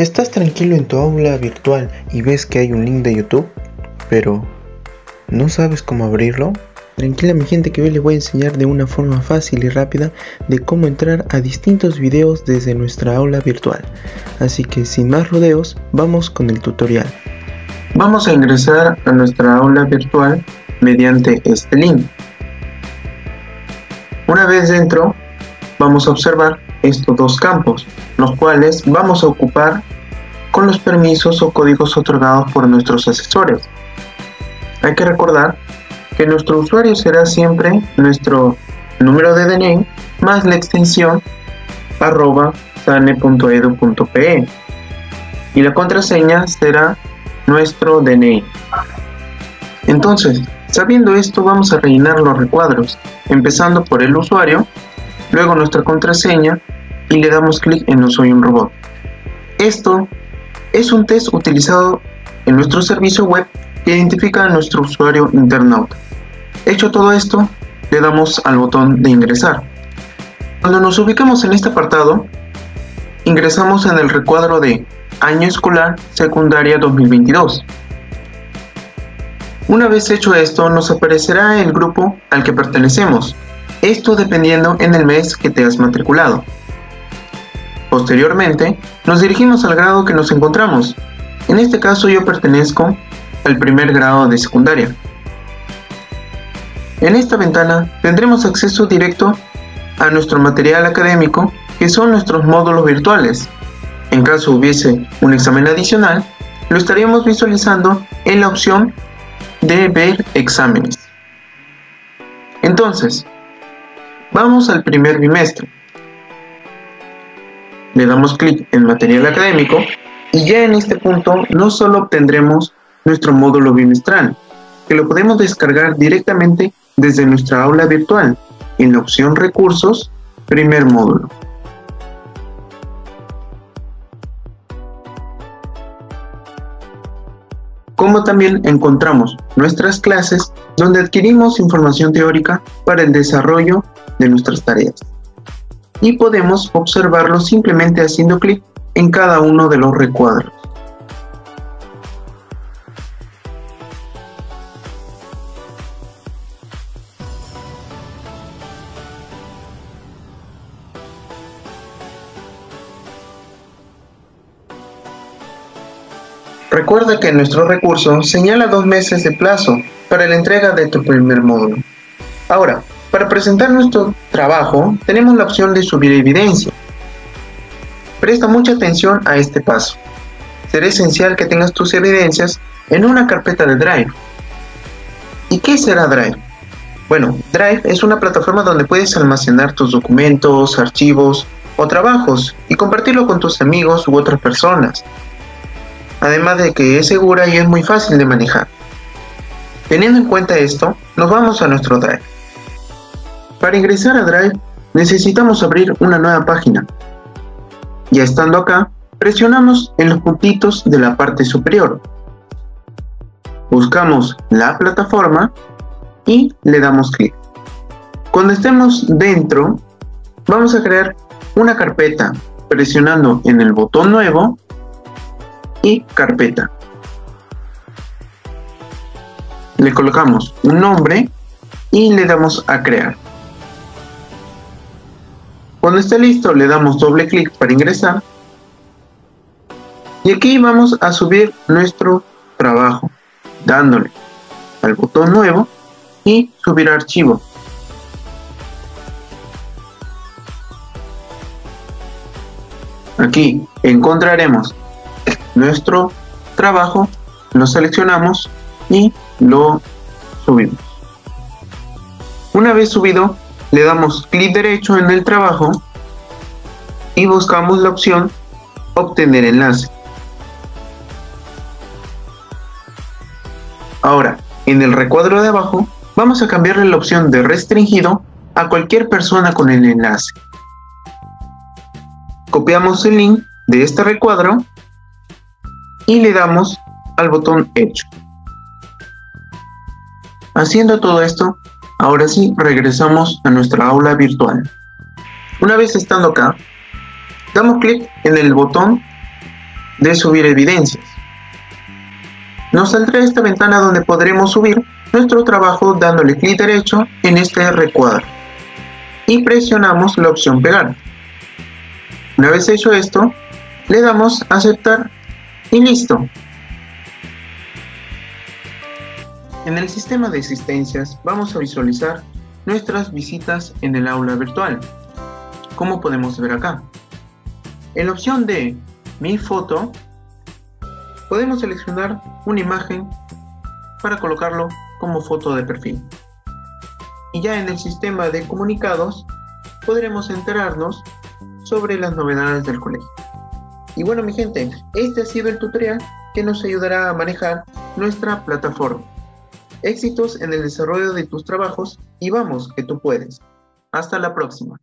Estás tranquilo en tu aula virtual y ves que hay un link de YouTube, pero ¿no sabes cómo abrirlo? Tranquila mi gente que hoy les voy a enseñar de una forma fácil y rápida de cómo entrar a distintos videos desde nuestra aula virtual. Así que sin más rodeos, vamos con el tutorial. Vamos a ingresar a nuestra aula virtual mediante este link. Una vez dentro, vamos a observar estos dos campos, los cuales vamos a ocupar con los permisos o códigos otorgados por nuestros asesores. Hay que recordar que nuestro usuario será siempre nuestro número de DNI más la extensión arroba sane.edu.pe y la contraseña será nuestro DNI. Entonces, sabiendo esto vamos a rellenar los recuadros, empezando por el usuario, luego nuestra contraseña y le damos clic en No soy un robot. Esto es un test utilizado en nuestro servicio web que identifica a nuestro usuario internauta. Hecho todo esto, le damos al botón de ingresar. Cuando nos ubicamos en este apartado, ingresamos en el recuadro de Año Escolar Secundaria 2022. Una vez hecho esto, nos aparecerá el grupo al que pertenecemos, esto dependiendo en el mes que te has matriculado. Posteriormente, nos dirigimos al grado que nos encontramos. En este caso yo pertenezco al primer grado de secundaria. En esta ventana tendremos acceso directo a nuestro material académico que son nuestros módulos virtuales. En caso hubiese un examen adicional, lo estaríamos visualizando en la opción de ver exámenes. Entonces, vamos al primer bimestre le damos clic en material académico y ya en este punto no solo obtendremos nuestro módulo bimestral, que lo podemos descargar directamente desde nuestra aula virtual en la opción recursos, primer módulo. Como también encontramos nuestras clases donde adquirimos información teórica para el desarrollo de nuestras tareas y podemos observarlo simplemente haciendo clic en cada uno de los recuadros. Recuerda que nuestro recurso señala dos meses de plazo para la entrega de tu primer módulo. Ahora, para presentar nuestro trabajo, tenemos la opción de subir evidencia. Presta mucha atención a este paso. Será esencial que tengas tus evidencias en una carpeta de Drive. ¿Y qué será Drive? Bueno, Drive es una plataforma donde puedes almacenar tus documentos, archivos o trabajos y compartirlo con tus amigos u otras personas. Además de que es segura y es muy fácil de manejar. Teniendo en cuenta esto, nos vamos a nuestro Drive. Para ingresar a Drive necesitamos abrir una nueva página. Ya estando acá, presionamos en los puntitos de la parte superior. Buscamos la plataforma y le damos clic. Cuando estemos dentro, vamos a crear una carpeta presionando en el botón nuevo y carpeta. Le colocamos un nombre y le damos a crear. Cuando esté listo le damos doble clic para ingresar. Y aquí vamos a subir nuestro trabajo, dándole al botón nuevo y subir archivo. Aquí encontraremos nuestro trabajo, lo seleccionamos y lo subimos. Una vez subido, le damos clic derecho en el trabajo y buscamos la opción obtener enlace. Ahora, en el recuadro de abajo, vamos a cambiarle la opción de restringido a cualquier persona con el enlace. Copiamos el link de este recuadro y le damos al botón hecho. Haciendo todo esto, Ahora sí, regresamos a nuestra aula virtual. Una vez estando acá, damos clic en el botón de subir evidencias. Nos saldrá esta ventana donde podremos subir nuestro trabajo dándole clic derecho en este recuadro y presionamos la opción pegar. Una vez hecho esto, le damos aceptar y listo. En el sistema de existencias vamos a visualizar nuestras visitas en el aula virtual. Como podemos ver acá. En la opción de Mi foto, podemos seleccionar una imagen para colocarlo como foto de perfil. Y ya en el sistema de comunicados podremos enterarnos sobre las novedades del colegio. Y bueno mi gente, este ha sido el tutorial que nos ayudará a manejar nuestra plataforma. Éxitos en el desarrollo de tus trabajos y vamos que tú puedes. Hasta la próxima.